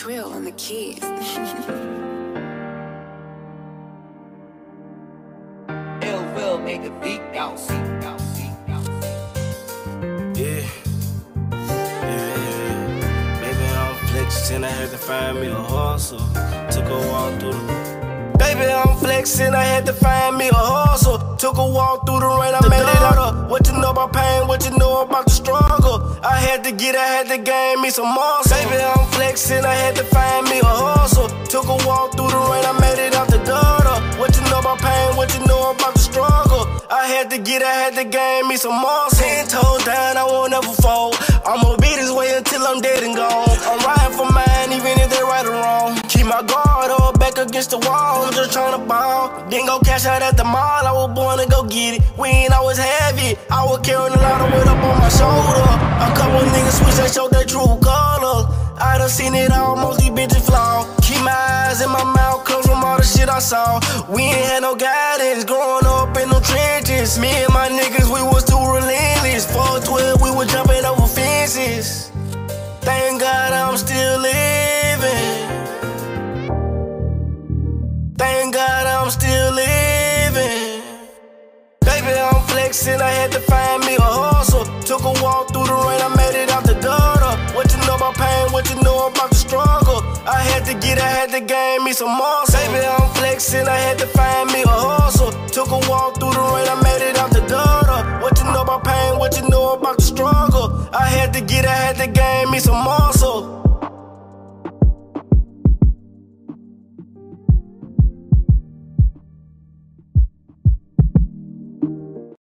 shrill on the keys. It will make a beat bounce. Yeah. Flexing, I had to find me a hustle. Took a walk through the. Baby, I'm flexing, I had to find me a hustle. Took a walk through the rain, I made it out of. What you know about pain? Had to get. I had to gain me some muscle. Baby, I'm flexing. I had to find me a hustle. Took a walk through the rain. I made it out the gutter. What you know about pain? What you know about the struggle? I had to get. I had to gain me some muscle. Ten toes down. I won't ever fall. I'ma be this way until against the wall. I'm just trying to ball. Then go cash out at the mall. I was born to go get it. We ain't always heavy. I was carrying a lot of weight up on my shoulder. A couple niggas switch that showed their true color. I done seen it all, most these bitches flaw. Keep my eyes in my mouth, comes from all the shit I saw. We ain't had no guidance, growing up Still living. Baby, I'm flexing, I had to find me a hustle. Took a walk through the rain, I made it out the gutter. What you know about pain, what you know about the struggle? I had to get, I had to gain me some muscle. Baby, I'm flexing, I had to find me a hustle. Took a walk through the rain, I made it out the gutter. What you know about pain, what you know about the struggle? I had to get, I had to gain me some muscle.